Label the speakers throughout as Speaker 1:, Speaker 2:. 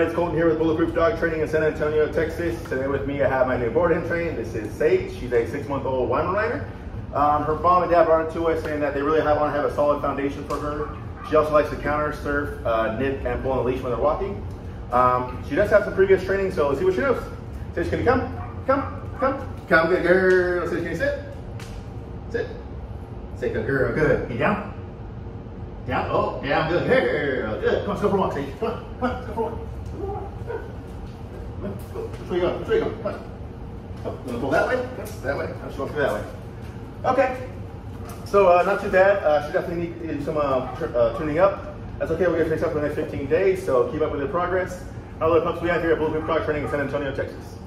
Speaker 1: everybody, it's Colton here with Bulletproof Dog Training in San Antonio, Texas. Today with me, I have my new board and train. This is Sage. She's a six-month-old Weimaraner. Um, her mom and dad brought her to us saying that they really have, want to have a solid foundation for her. She also likes to counter, surf, uh, nip, and pull on the leash when they're walking. Um, she does have some previous training, so let's see what she knows. Sage, can you come? Come, come, come, good girl. Sage, can you sit? Sit. Sit, good girl, good. You down? Down, oh, down, good girl, good. Come on, let's go for a walk, Sage. Come on, come on, let's go for a walk. Go. Which way you going? Which way you going? Come on. Oh, wanna pull that way? That way. I'm just going through that way. Okay. So uh, not too bad. Uh, she definitely needs some uh, uh, tuning up. That's okay. We're gonna finish up for the next 15 days. So keep up with the progress. All the pups we have here at Bulletproof Dog Training in San Antonio, Texas.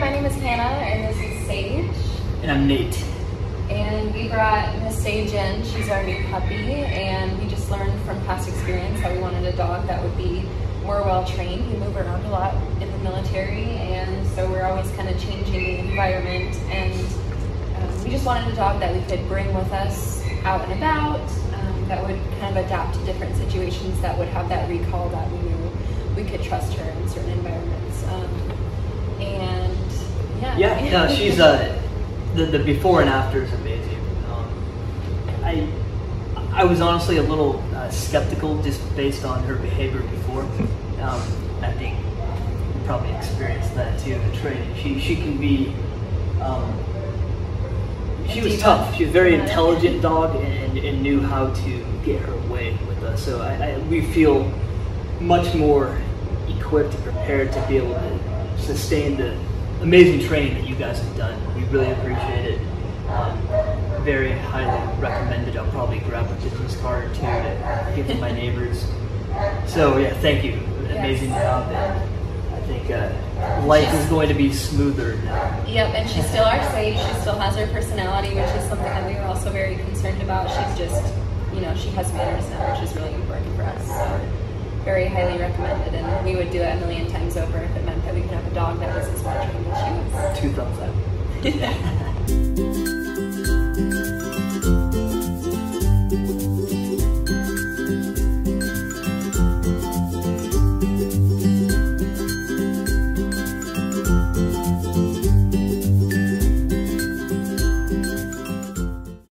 Speaker 2: Hannah, and this is Sage.
Speaker 3: And I'm Nate.
Speaker 2: And we brought Miss Sage in. She's our new puppy, and we just learned from past experience that we wanted a dog that would be more well trained. We move around a lot in the military, and so we're always kind of changing the environment. And um, we just wanted a dog that we could bring with us out and about, um, that would kind of adapt to different situations, that would have that recall that we knew we could trust her in certain environments. Um, yeah.
Speaker 3: Yeah, no, she's uh, the the before and after is amazing. Um, I I was honestly a little uh, skeptical just based on her behavior before. Um, I think you probably experienced that too in the training. She she can be. Um, she was tough. She was a very intelligent dog and, and knew how to get her way with us. So I, I, we feel much more equipped and prepared to be able to sustain the amazing training that you guys have done. We really appreciate it. Um, very highly recommended. I'll probably grab a business card or two to give to my neighbors. So yeah, thank you. Amazing job. And I think uh, life is going to be smoother now.
Speaker 2: Yep, and she's still our sage. She still has her personality, which is something that we were also very concerned about. She's just, you know, she has manners now, which is really important for us. So, very highly recommended, and we would do it a million times over if it meant that we could have a dog that was as trained as she was.
Speaker 3: Two thumbs up.